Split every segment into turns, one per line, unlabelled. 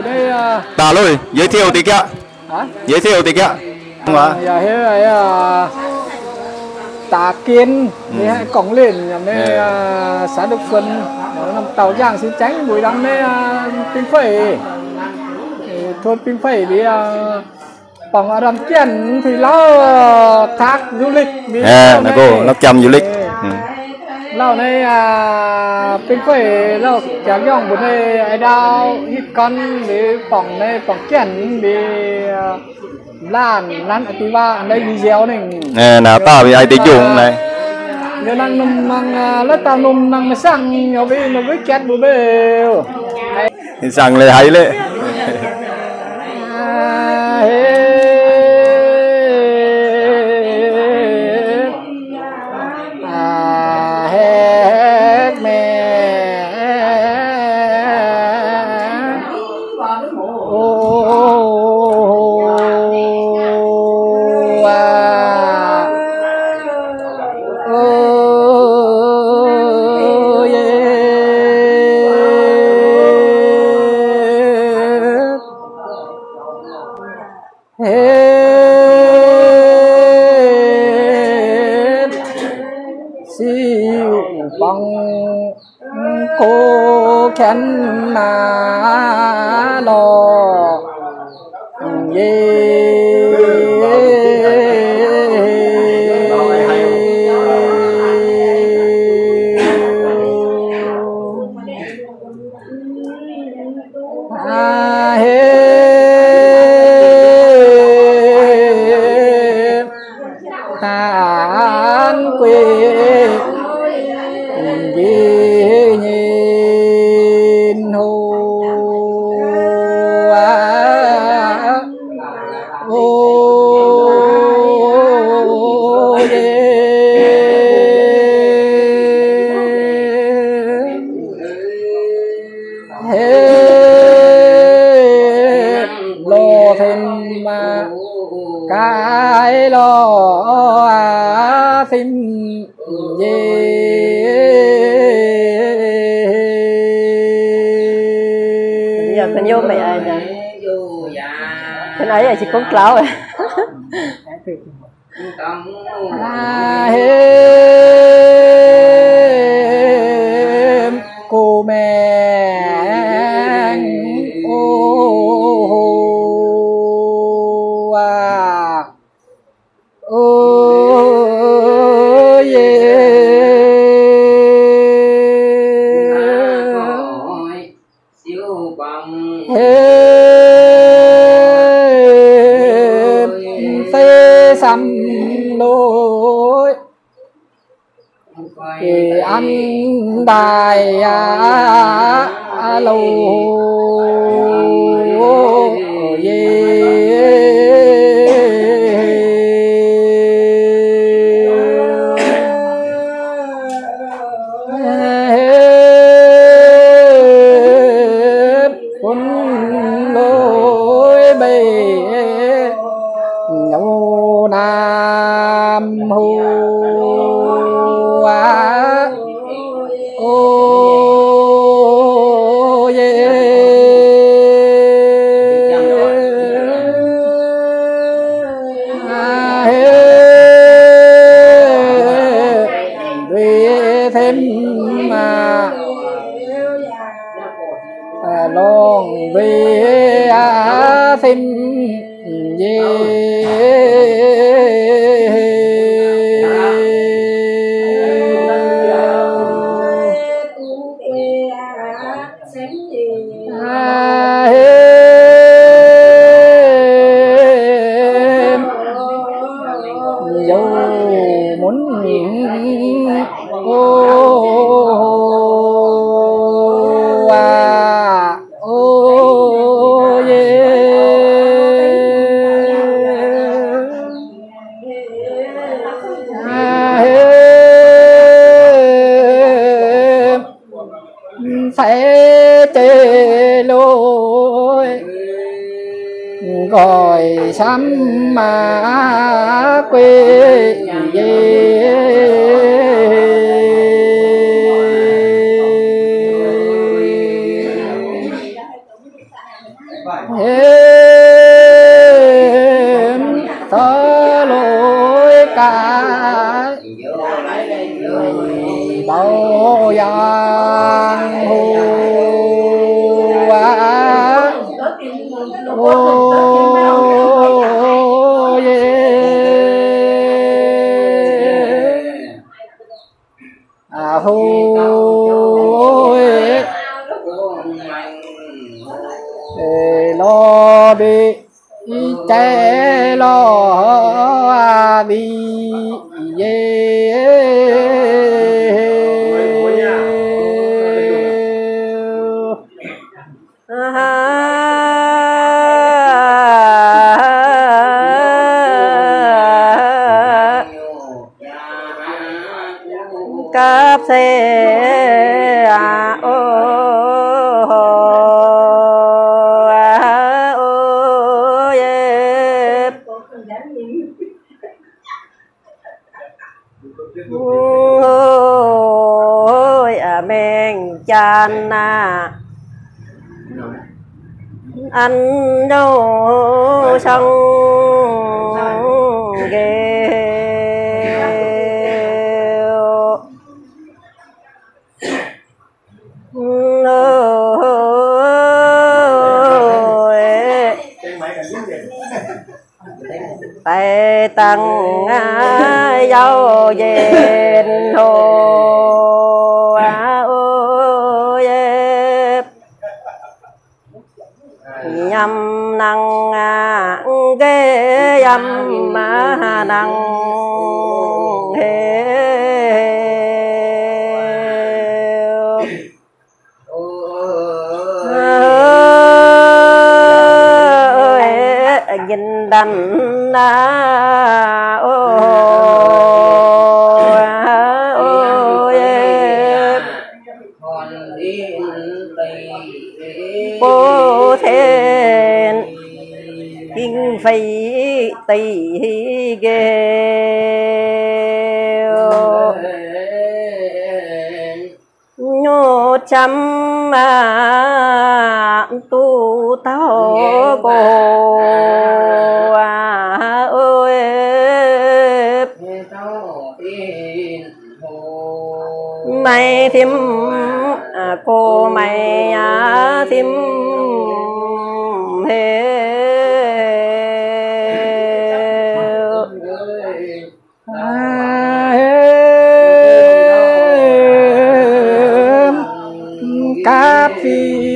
à,
Bà rồi, giới thiệu tí kia. Giới thiệu tí kia. Không ạ?
giờ thế này à, tà kiên thì hai cổng lên nhà mấy
Ừ.
à, xã Đức Xuân là tàu giang xin tránh buổi mấy à, pin phẩy thôn pin phẩy đi à, bằng ở đầm kiên thì nó thác du lịch đi
À, nó cô, nó chăm du lịch.
Lâu nay à pin phẩy lâu chẳng dòng bữa nay ai đào hít con đi phòng này phòng đi à, lan lan ở tiba đây đi gieo này
Nè, nào ta bị ai tí dùng này.
nếu năng nung năng à, lớp tao nung năng mà sang nhau với nó với chét bữa
Thì Sang lên hay lệ.
Gì
giờ con vô mẹ ai nè con ấy là chỉ con cláu
em thì ăn đài à, lâu à, vi a à, di lối. Gọi sám mà quê về lo đi chạy lo đi
tăng à, dâu về hồ. Phi tỳ ghê. Nhô chăm mà tu tao cô à ơi mày thêm à, cô mày à, thêm
Be.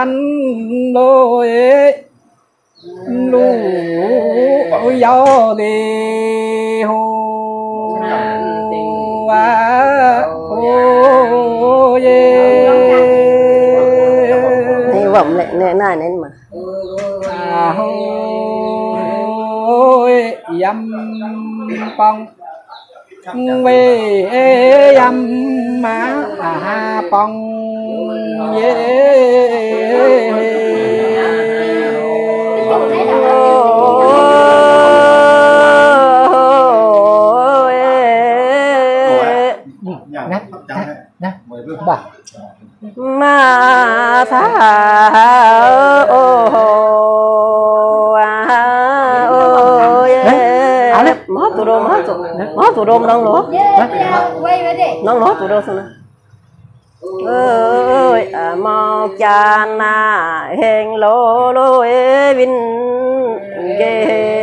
Em anh lối lũ gió đi hồ à ô yeah
hy vọng lại nè này nên mà.
À ôi dâm phong. Về dâm má à phong nè nè. Bà.
Ma tha ô à ô ye. Má tụ đô má tụ má tụ đô nong lúa nong lúa tụ đô sana ơi à mau cha na heng lô lô e vin ghê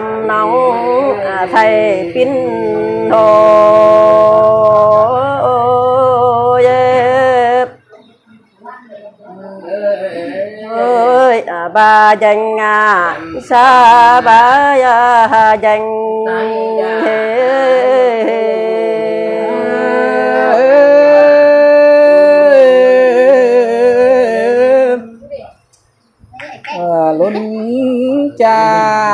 tâm nóng à, thầy pin hồ yeah. ơi à, ba danh à sa ba à, danh à,
Ờ, luôn cha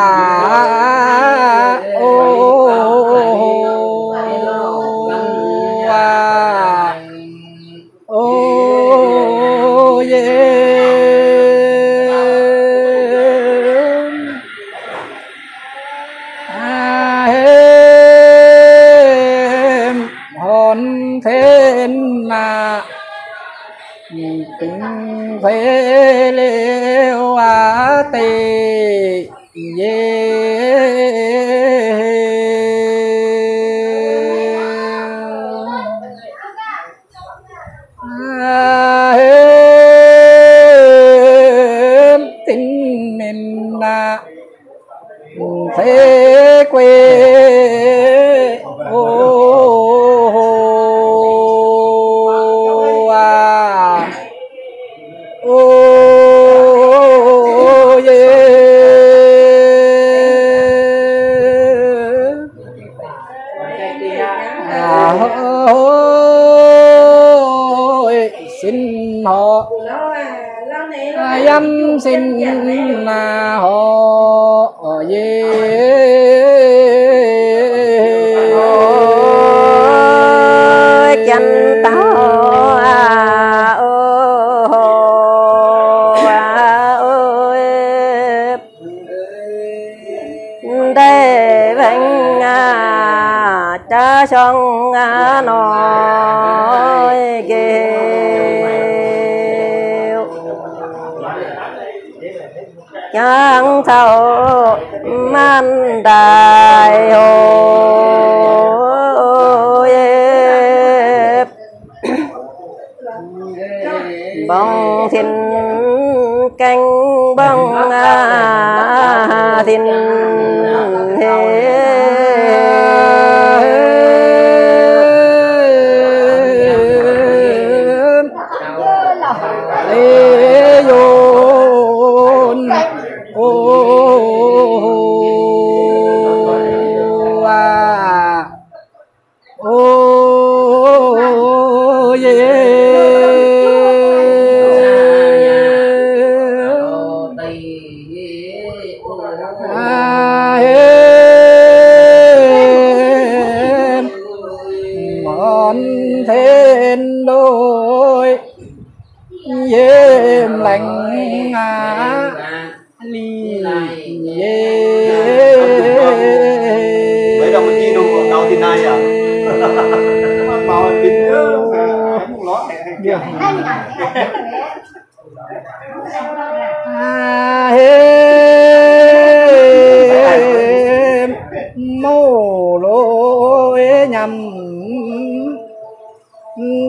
danh chân tao à ô à ôi để vinh à cha sông à nói kêu. Nhân thầu, man đại hồ. Thiên canh bông à thiên
Ê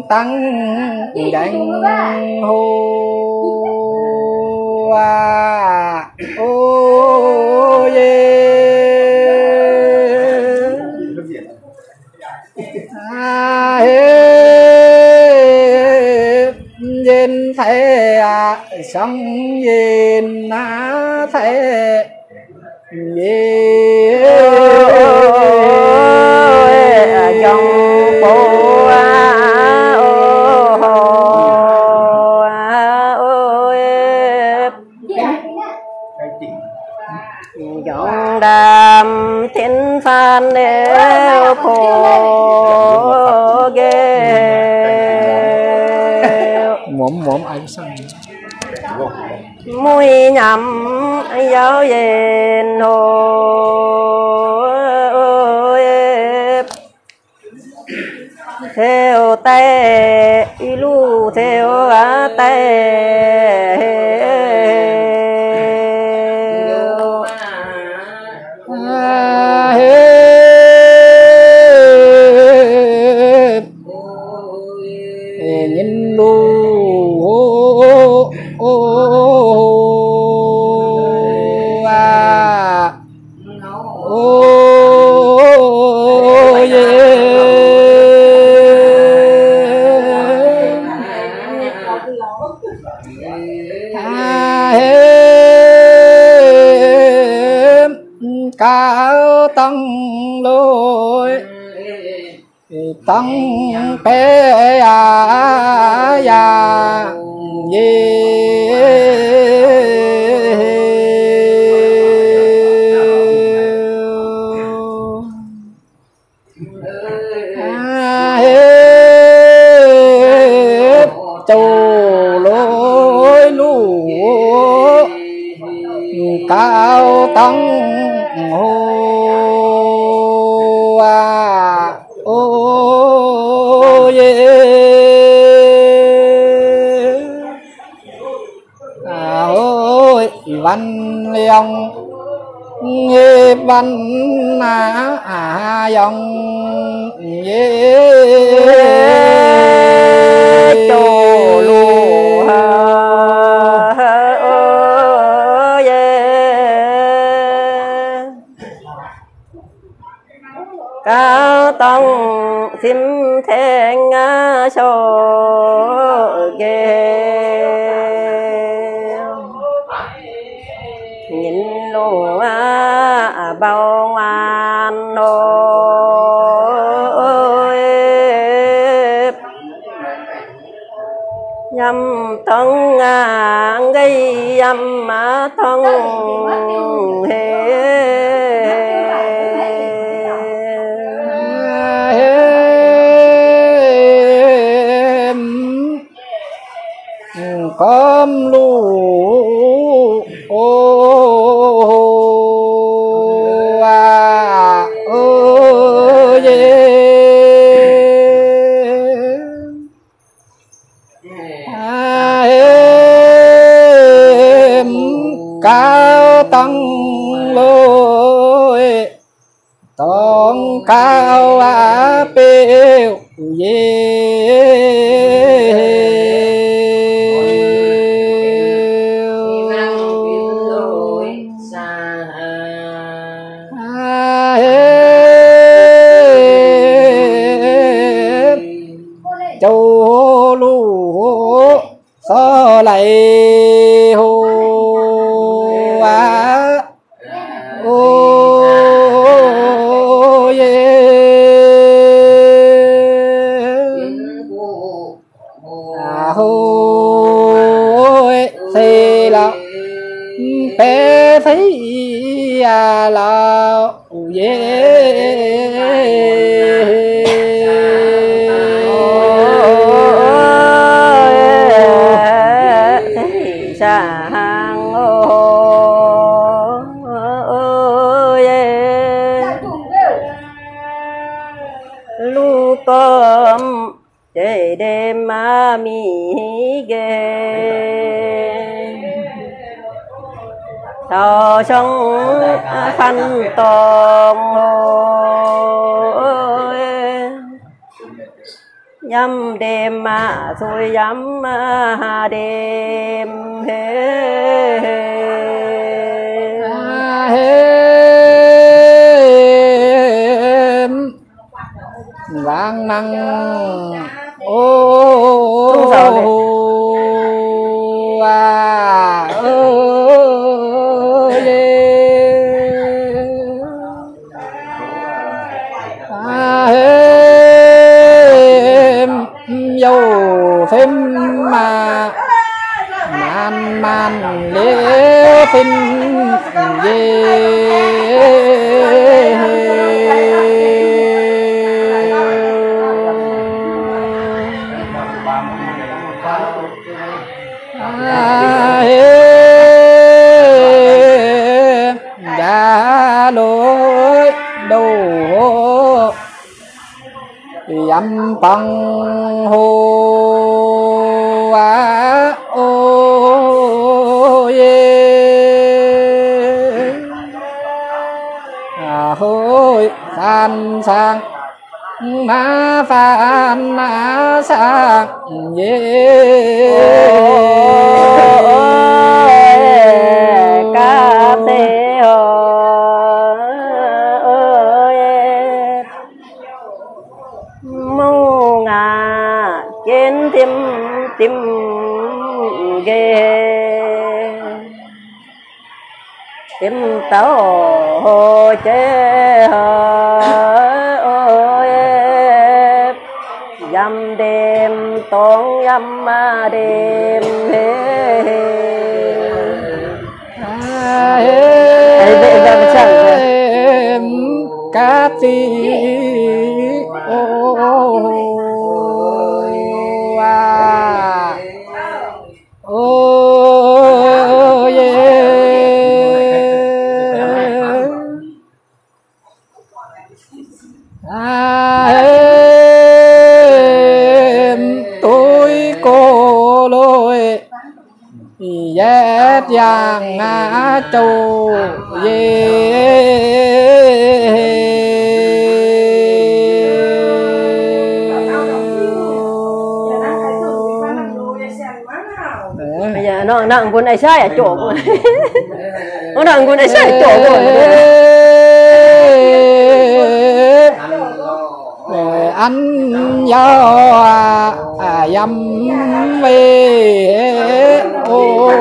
tăng đánh hô
dòng đàm thiên phan đều phổ ghê.
Mồm mồm anh sang.
Mũi nhắm giáo yên hồ theo tay lu theo á tay
yong liang nghe văn à à dòng ye
châu lu ha ye. Yeah cao tăng sim thẹn cho ghê nhâm thân gây mà thân thế sang ô ô lu cơm để đêm ma mi ghê cho trong phân tòng hồ. Nhâm đêm mà rồi nhâm mà đêm. Hết
À, vang năng ô
Tung giờ này.
à เป็น hội phan sang. Ma phan ma sang ye
ca thế ơi mong ngà trên tim tim ghê. Tim tàu hồ chế ơi dăm đêm tốn dăm ma đêm
em hê hê hê châu. Yeah.
Nó nặng quân này sai à chỗ của nó nặng quân này sai à chỗ
để anh do à dâm về ô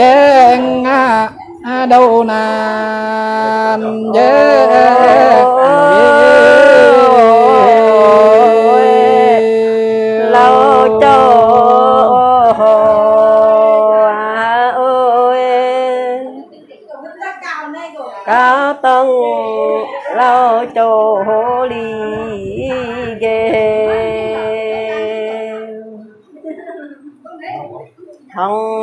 nan giang à, à, đâu nan giang.
Lâu cho cao tầng lâu cho hồ ly ghê. Thằng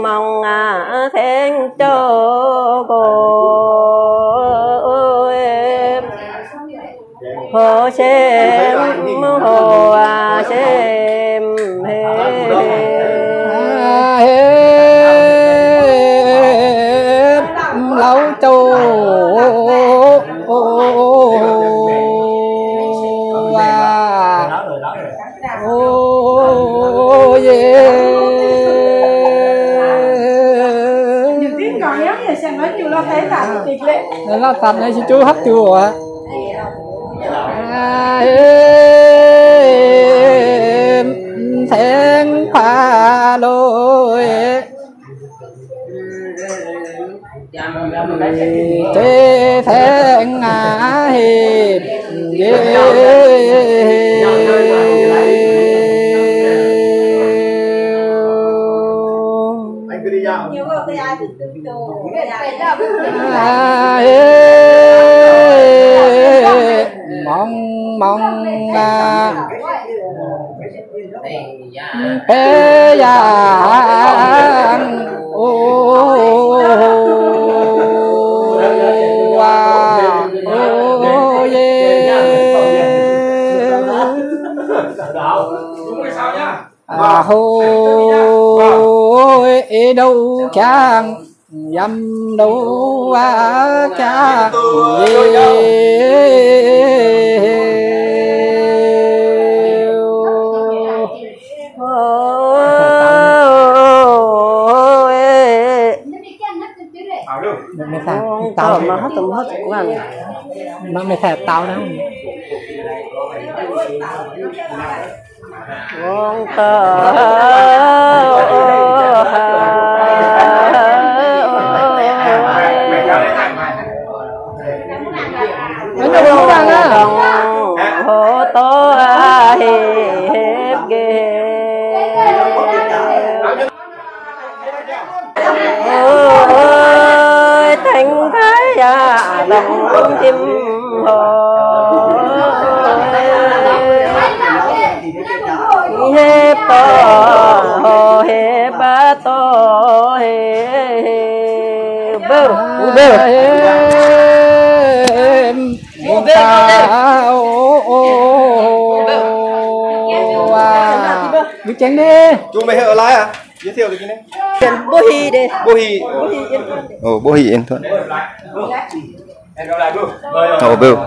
này chị chú hấp chưa à À, em thẹn pha lôi tê thẹn ngã hiệp
nhiều người cái ai thì tự đồ
đâu chàng dâm đâu à cha mày thả
tao
tao
mà hết tầm hết của anh.
Mà mày thả tao đó
con tờ thái à đồng chim hồ hê to hồ hê ba to hê bơ bơ
em tao à chén đi
chú mày ở lại à giới thiệu được cái này
Tiền bố hi đi
bố hì ồ bố hì yên thuận ồ bưu